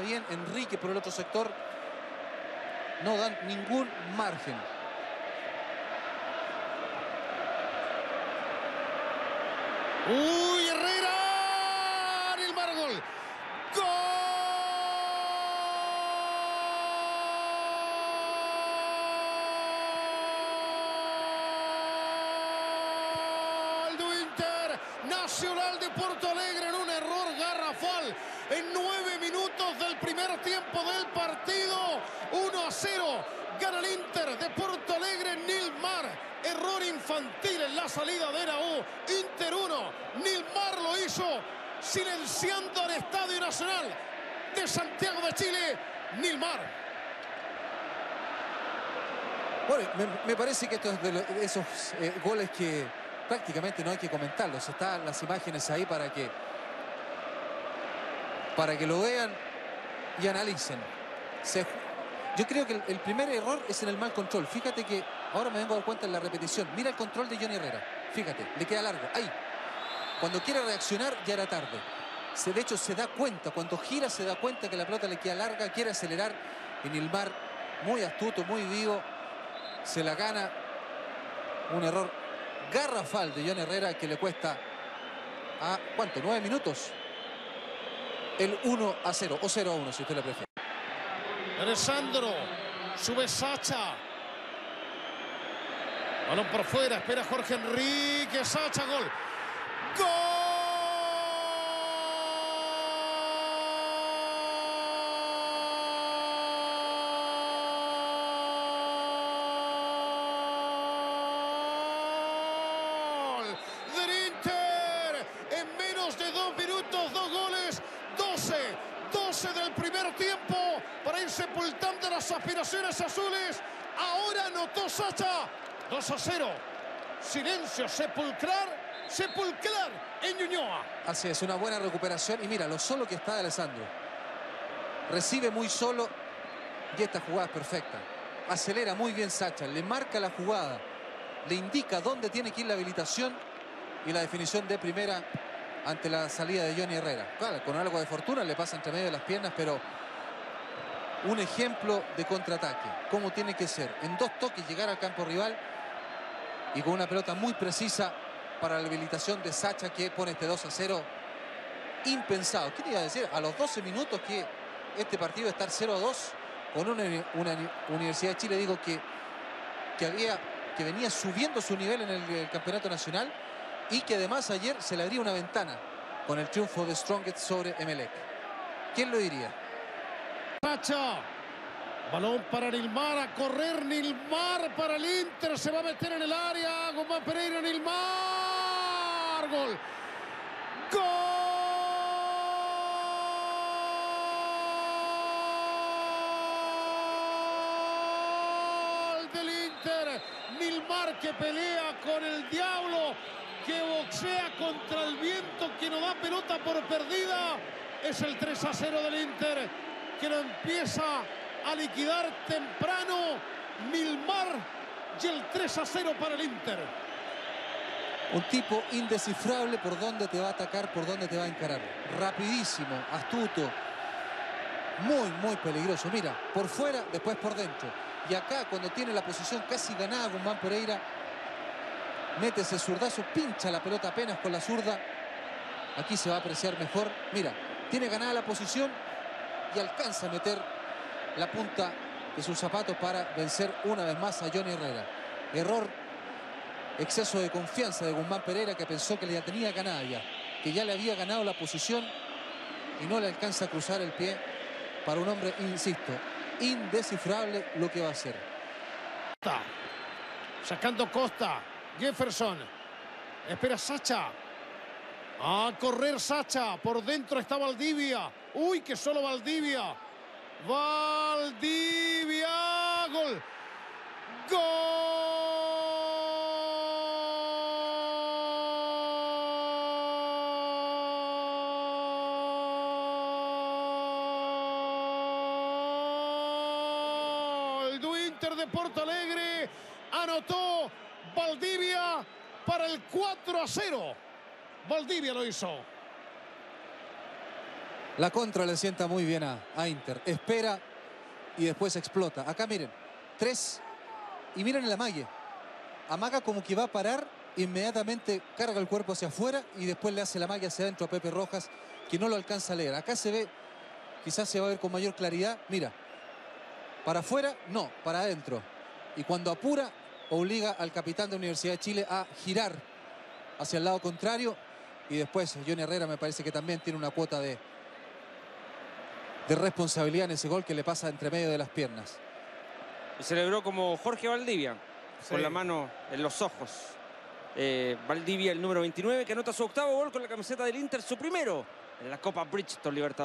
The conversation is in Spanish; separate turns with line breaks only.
bien. Enrique por el otro sector. No dan ningún margen.
Uy, Herrera. Nilmar gol. Gol do Inter. Nacional de Porto Alegre en un error garrafal. En nueve primer tiempo del partido. 1 a 0. Gana el Inter de Porto Alegre. Nilmar. Error infantil en la salida de Eraú. Inter 1. Nilmar lo hizo silenciando al Estadio Nacional de Santiago de Chile. Nilmar.
Bueno, me, parece que estos esos eh, goles que prácticamente no hay que comentarlos. Están las imágenes ahí para que para que lo vean y analicen. Yo creo que el, el primer error es en el mal control. Fíjate que ahora me vengo a dar cuenta en la repetición. Mira el control de Johnny Herrera. Fíjate, le queda largo. Ahí. Cuando quiere reaccionar ya era tarde. Se, de hecho se da cuenta, cuando gira se da cuenta que la pelota le queda larga, quiere acelerar. En el mar, muy astuto, muy vivo, se la gana. Un error garrafal de John Herrera que le cuesta a, ¿cuánto? ¿Nueve minutos? El 1 a 0 o 0 a 1 si usted le prefiere.
Alessandro. Sube Sacha. Balón por fuera. Espera Jorge Enrique. Sacha. Gol. Gol del Inter. En menos de dos minutos, dos goles. 12. 12 del primer tiempo para ir sepultando las aspiraciones azules. Ahora anotó Sacha. 2 a 0. Silencio sepulcral. Sepulcral en Ñuñoa.
Así es, una buena recuperación. Y mira, lo solo que está Alessandro. Recibe muy solo y esta jugada es perfecta. Acelera muy bien Sacha, le marca la jugada, le indica dónde tiene que ir la habilitación y la definición de primera ante la salida de Johnny Herrera. Claro, con algo de fortuna le pasa entre medio de las piernas, pero un ejemplo de contraataque. Cómo tiene que ser. En dos toques llegar al campo rival y con una pelota muy precisa para la habilitación de Sacha que pone este 2 a 0 impensado. ¿Qué te iba a decir? A los 12 minutos que este partido estar 0 a 2 con una, uni- una uni- Universidad de Chile, digo que, que, había, que venía subiendo su nivel en el campeonato nacional y que además ayer se le abría una ventana con el triunfo de Strongest sobre Emelec. ¿Quién lo diría?
Sacha. Balón para Nilmar, a correr Nilmar para el Inter, se va a meter en el área, Guzmán Pereira, Nilmar, gol. Gol Nilmar que pelea con el diablo, que boxea contra el viento, que no da pelota por perdida, es el 3 a 0 del Inter, que lo empieza a liquidar temprano Nilmar y el 3 a 0 para el Inter.
Un tipo indescifrable por dónde te va a atacar, por dónde te va a encarar. Rapidísimo, astuto, muy, muy peligroso. Mira, por fuera, después por dentro. Y acá, cuando tiene la posición casi ganada Guzmán Pereira, mete ese zurdazo, pincha la pelota apenas con la zurda. Aquí se va a apreciar mejor. Mira, tiene ganada la posición y alcanza a meter la punta de sus zapatos para vencer una vez más a Johnny Herrera. Error exceso de confianza de Guzmán Pereira que pensó que ya tenía ganada ya, que ya le había ganado la posición y no le alcanza a cruzar el pie para un hombre, insisto, indescifrable lo que va a hacer.
Sacando Costa. Jefferson. Espera Sacha. A correr Sacha. Por dentro está Valdivia. Uy, que solo Valdivia. Valdivia. Gol. Gol. Inter de Porto Alegre. Anotó Valdivia para el 4 a 0. Valdivia lo hizo.
La contra le sienta muy bien a, a Inter. Espera y después explota. Acá miren, tres y miren el amague. Amaga como que va a parar, inmediatamente carga el cuerpo hacia afuera y después le hace la magia hacia adentro a Pepe Rojas, que no lo alcanza a leer. Acá se ve, quizás se va a ver con mayor claridad. Mira, para afuera, no, para adentro. Y cuando apura, obliga al capitán de Universidad de Chile a girar hacia el lado contrario. Y después Johnny Herrera me parece que también tiene una cuota de, de responsabilidad en ese gol que le pasa entre medio de las piernas.
Y celebró como Jorge Valdivia,
Sí.
con la mano en los ojos. Eh, Valdivia, el número 29, que anota su octavo gol con la camiseta del Inter, su primero en la Copa Bridgestone Libertadores.